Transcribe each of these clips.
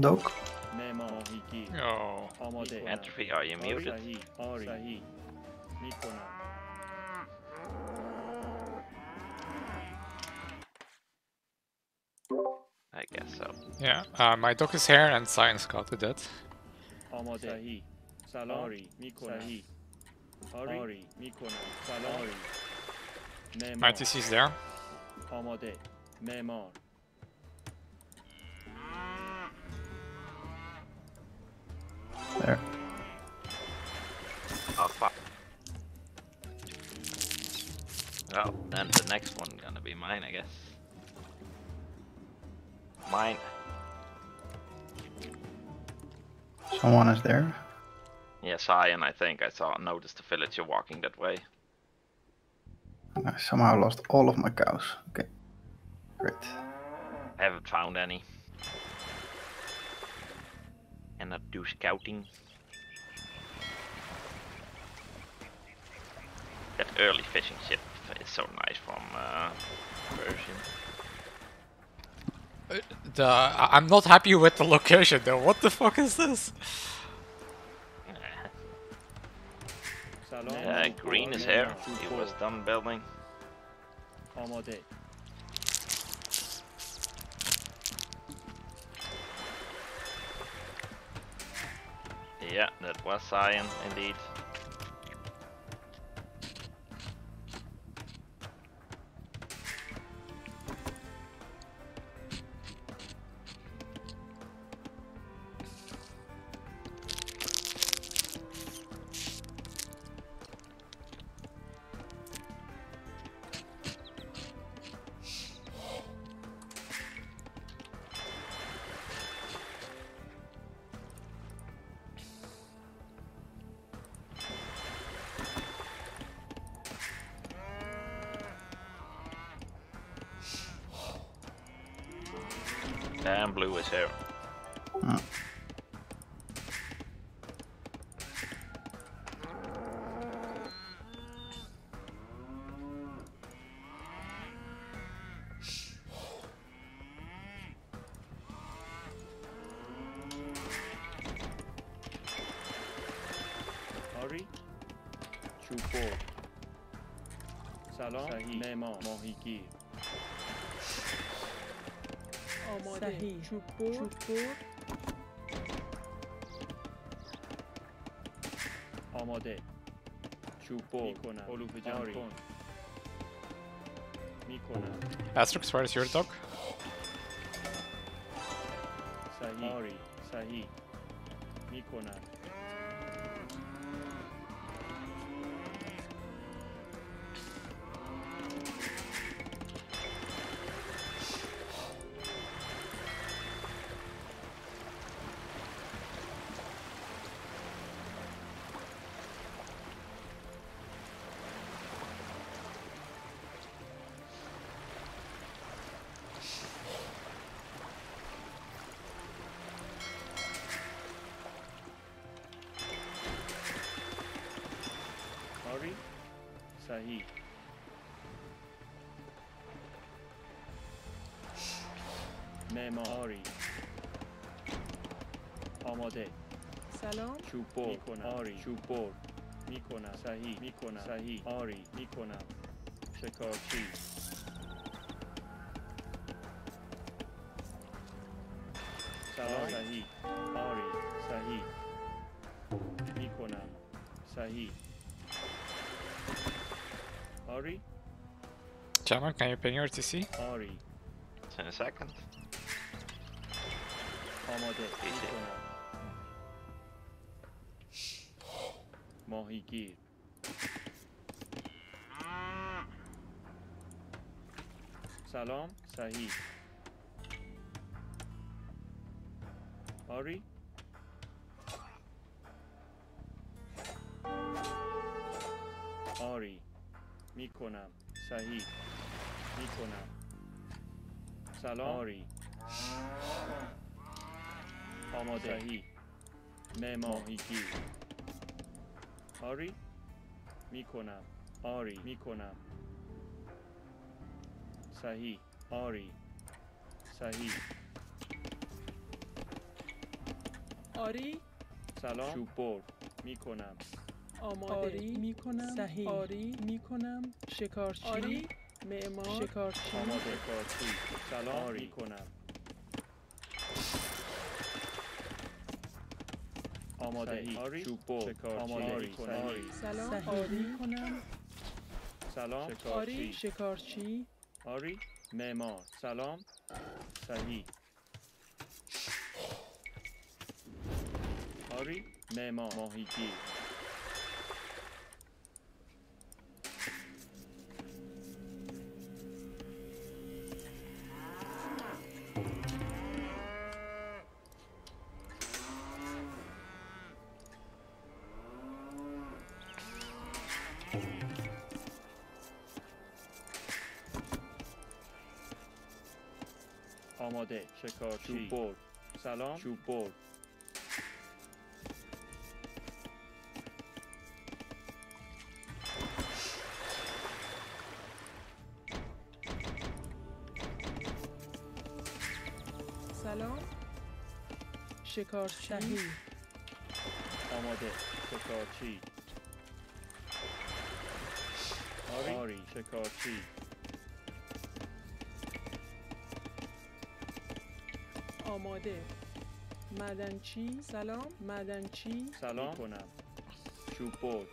Dog. Oh. Entropy, are you muted? I guess so. Yeah, uh, my dog is here and science got to death. Salari, Mikona, Salari, Mikona, Salari. My TC is there. Omode, Memor. Oh fuck. Well, then the next one gonna be mine, I guess. Mine. Someone is there. Yes, I and I think I saw noticed the villager walking that way. I somehow lost all of my cows. Okay. Great. Haven't found any. And not do scouting. That early fishing ship is so nice from uh, version. Uh, the, I'm not happy with the location though. What the fuck is this? Uh, green is here. He was done building. Yeah, that was Cyan indeed. and blue is here. Oh. Hurry. Chupo. Mohiki. صحیح چوب برد آماده چوبور میکنم علوف جمع کن میکنم Asterix, where is your dog? صحیح آری صحیح میکنم صحیح. معمار آری آماده. سلام. چوب می‌کنم. آری. چوب بر می‌کنم. صحیح. می‌کنم. صحیح. آری. می‌کنم. شکارچی. سلام. صحیح. آری. صحیح. می‌کنم. صحیح. Ori? Chaman, can you ping your TC? Ori. It's in a second. Mohigir. Salam, Sahih. Ori? می‌کنم. صحیح. می‌کنم. سلام. آری. آماده. صحیح. ماهیگیر آری. می‌کنم. آری. می‌کنم. صحیح. آری. صحیح. آری. سلام. بر می‌کنم. آماده آری می‌کنم صحیح. آری می‌کنم شکارچی آری معمار شکارچی. آماده کارچی سلام می‌کنم. آماده آری چوب بر شکارچی. آماده آری. سلام صحیح. آری. می‌کنم. سلام. آری شکارچی شکارچی. آری. معمار. سلام. صحیح. آری. معمار. ماهیگیر. آماده شکارچی. چوب بر سلام. چوب بر سلام. شکارچی. آماده. شکارچی. آری. آری. شکارچی. آماده. مدنچی؟ سلام. مدنچی؟ سلام. کنم چوبور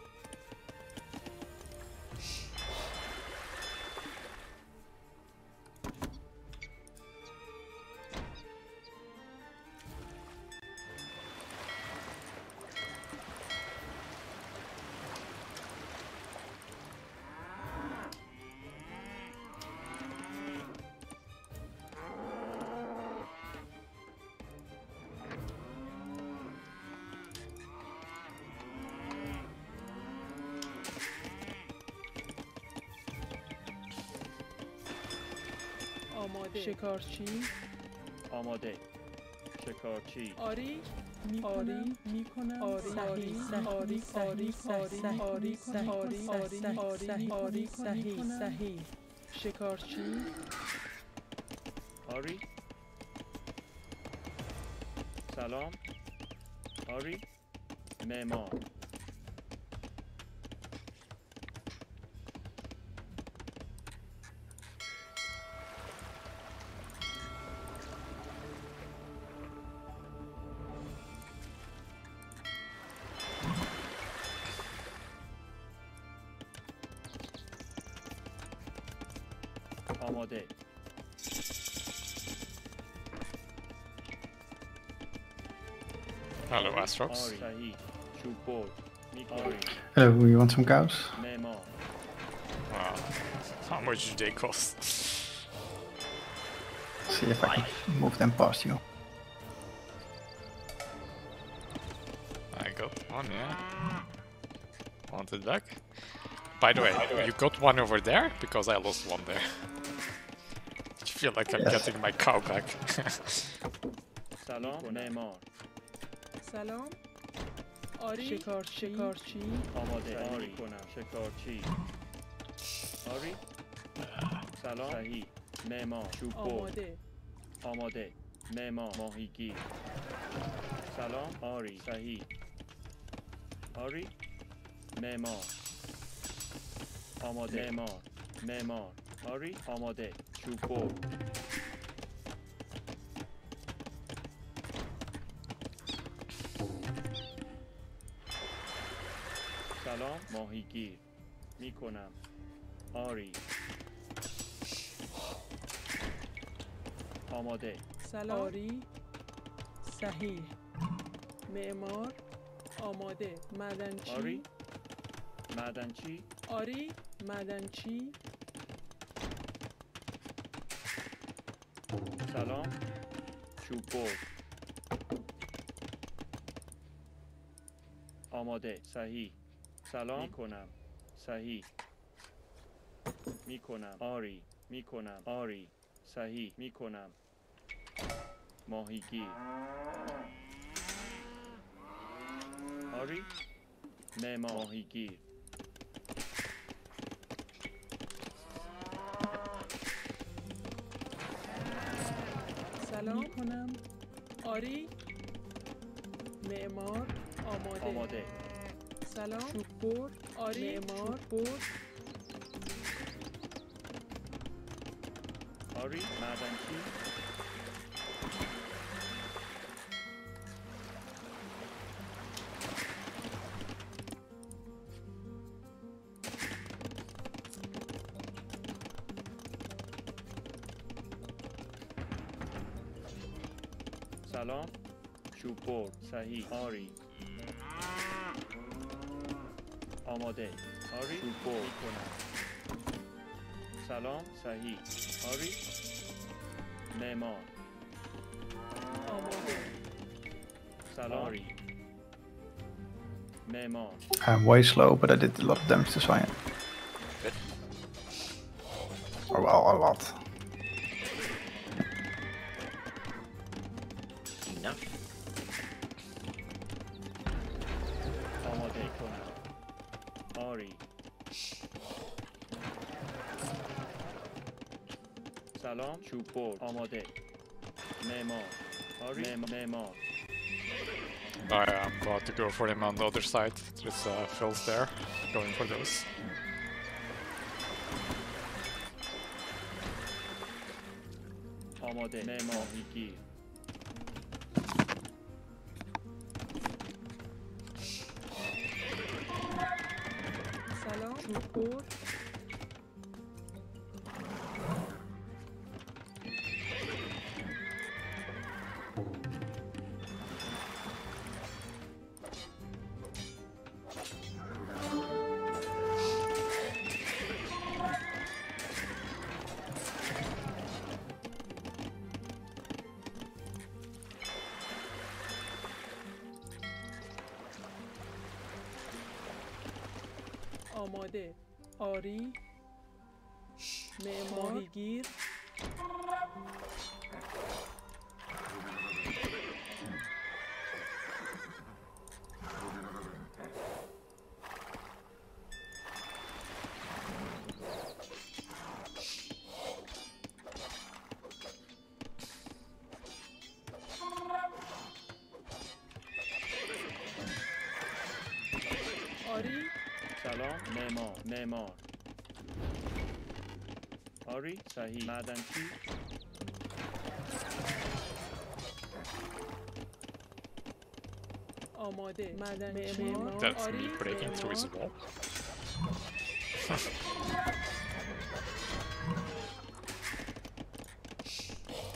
آماده. شکارچی. آماده. شکارچی. آری. آری. می‌کنم. آری. آری. آری. آری. آری. آری. آری. آری. آری آری صحیح صحیح شکارچی. آری. سلام. آری. معمار Hello, Astrox. Hello, oh, you want some cows? Wow. How much do they cost? See if I can move them past you. I got one, yeah. Wanted back. By the, way, By the way, you got one over there? Because I lost one there. I feel like I'm yes. getting my cow back. سلام. آری؟ شکارچی شکارچی آماده آری. کنم. شکارچی آری؟ سلام. صحیح معمار چوب آماده. آماده. معمار ماهیگیر. سلام. آری صحیح آری؟ معمار آماده. معمار معمار آری؟ آماده. چوب سلام ماهیگیر. می‌کنم. آری. آماده. سلام. آری. صحیح. معمار. آماده. مدنچی آری. معدنچی. آری. مدنچی سلام. چوب بر آماده. صحیح. سلام. می‌کنم. صحیح. می‌کنم. آری. می‌کنم. آری. صحیح. می‌کنم. ماهیگیر. آری. معمار ماهیگیر. سلام. می‌کنم. آری. معمار. آماده. آماده. سلام. چوبور آری. معمار. بود آری معدنکی سلام. شوپور صحیح. آری. آماده آری چوب بر میکنم سلام صحیح آری معمار آماده سلام آری معمار I'm way slow, but I did a lot of damage to Cyan. Good. Oh well, a lot. I am about to go for him on the other side. There's uh, fills there, going for those. Salon, آماده. آری. معمار معمار معمار آری صحیح معدنچی آماده مدن معمار That's آری me breaking through his معمار. wall.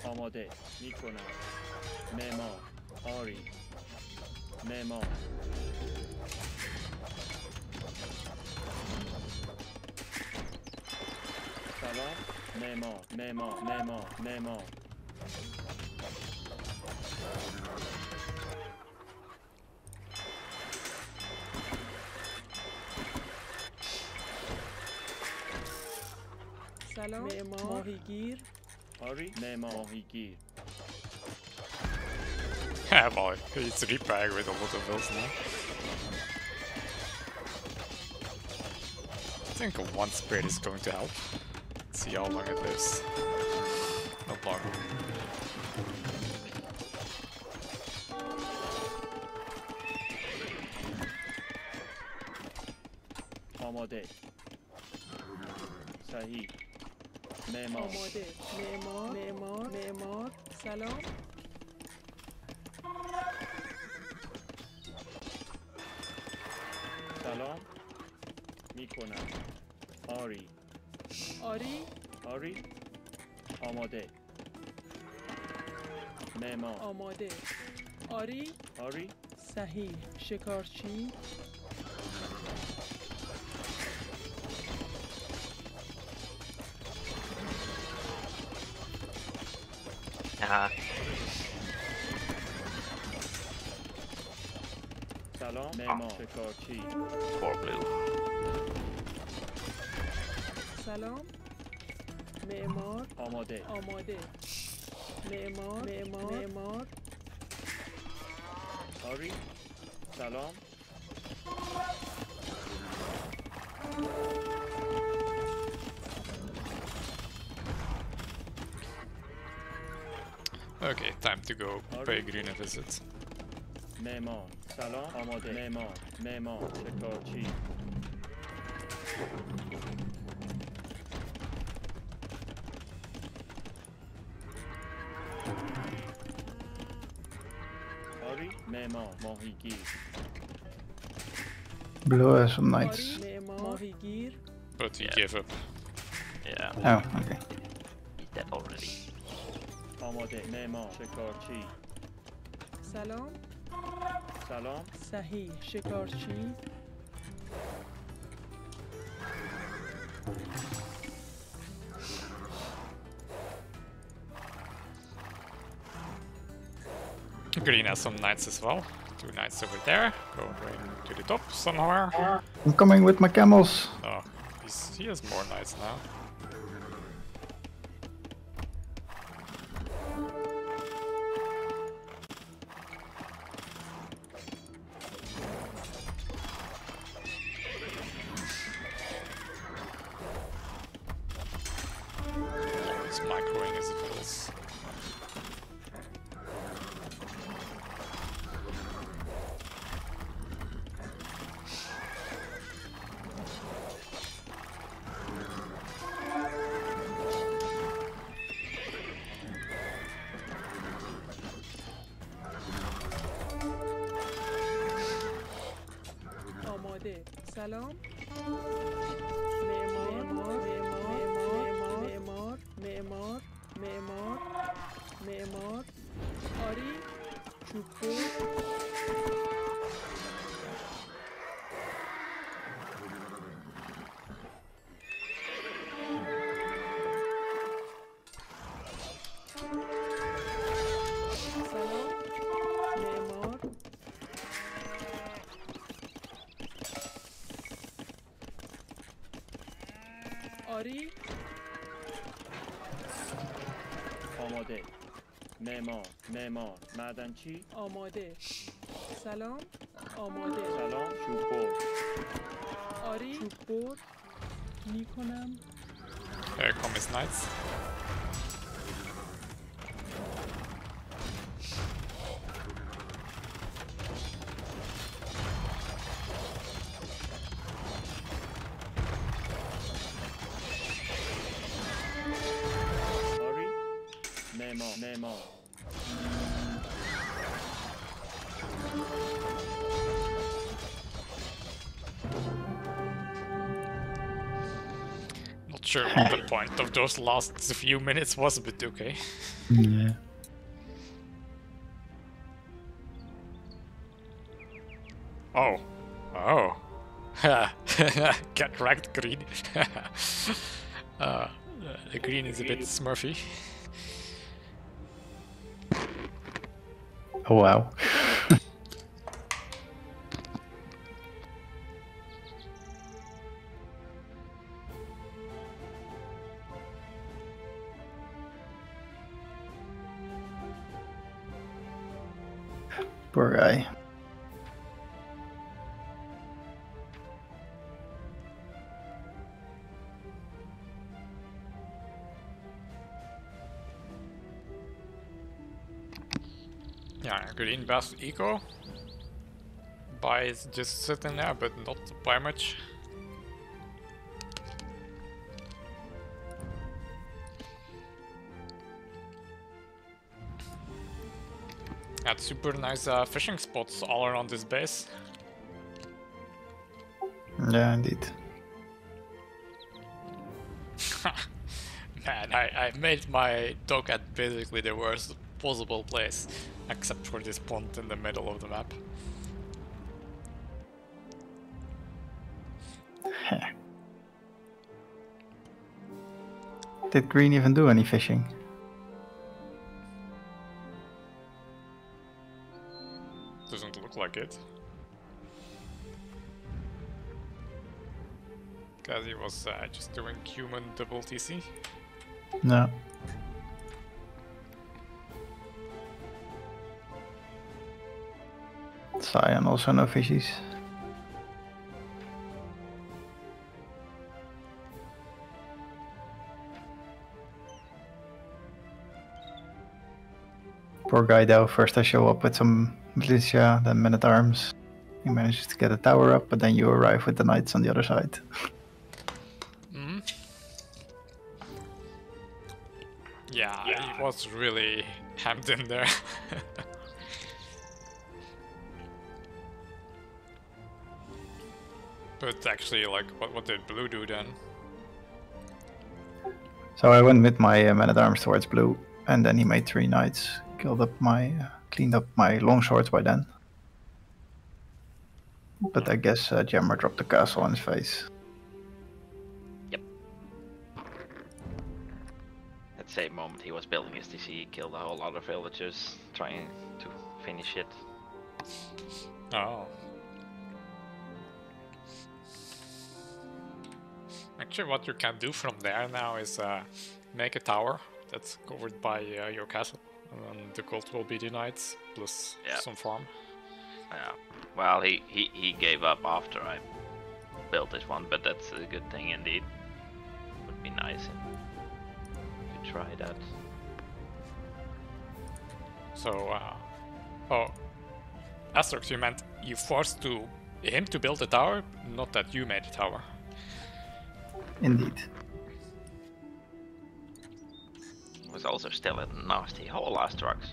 آماده میکنم معمار آری معمار سلام معمار معمار معمار معمار سلام معمار ماهیگیر آری معمار ماهیگیر Yeah, boy. It's repag with a lot of fills now. I think one spirit is going to help. See how long it lives. Not long. آماده صحیح معمار آماده معمار معمار معمار سلام سلام می‌کنم آری آری؟ آری. آماده. معمار آماده. آری؟ آری. صحیح. شکارچی؟ Ah, سلام. معمار شکارچی. Four blue. سلام معمار آماده آماده معمار معمار معمار آری سلام Okay, time to go pay green a visit. معمار سلام آماده معمار معمار شکارچی آری Irmão, Morrigir. Blue has some knights. But he yeah. gave up. Yeah. Oh, okay. He's dead already. Amade, Memon, Shikarchi. Salam. Salam. Sahi, Shikarchi. Green has some knights as well. Two knights over there. Going to the top somewhere. I'm coming with my camels. Oh, he's, he has more knights now. He's microing his معمار معدنچی آماده. سلام. آماده. سلام. چوببر آری. چوب بر می کنم. There come his knights. Sure the point of those last few minutes was, a bit okay. Yeah. Oh. Oh. Get wrecked, green. uh, the green is a bit smurfy. Oh wow. Poor guy. Yeah, green best eco. Is just sitting there, but not by much. Had super nice uh, fishing spots all around this base. Yeah, indeed. Man, I, I made my dock at basically the worst possible place, except for this pond in the middle of the map. Did Green even do any fishing? Doesn't look like it. Because he was uh, just doing human double TC. No. Cyan also no fishies. Poor guy though. First I show up with some militia, then men at arms. He manages to get a tower up, but then you arrive with the knights on the other side. hmm Yeah, it was really hemmed in there. but actually, like, what, what did Blue do then? So I went with my uh, men at arms towards blue, and then he made three knights, killed up my, uh, cleaned up my long swords by then. But I guess uh, Jammer dropped the castle on his face. Yep. At the same moment he was building his TC, he killed a whole lot of villagers trying to finish it. Oh. Actually, what you can do from there now is uh, make a tower that's covered by uh, your castle. And then the gold will be denied, plus Yeah. some farm. Yeah. Well, he, he, he gave up after I built this one, but that's a good thing indeed. Would be nice if you try that. So, uh, oh, Asterix, you meant you forced to him to build a tower, not that you made a tower. Indeed. Was also still a nasty hole, Astrax.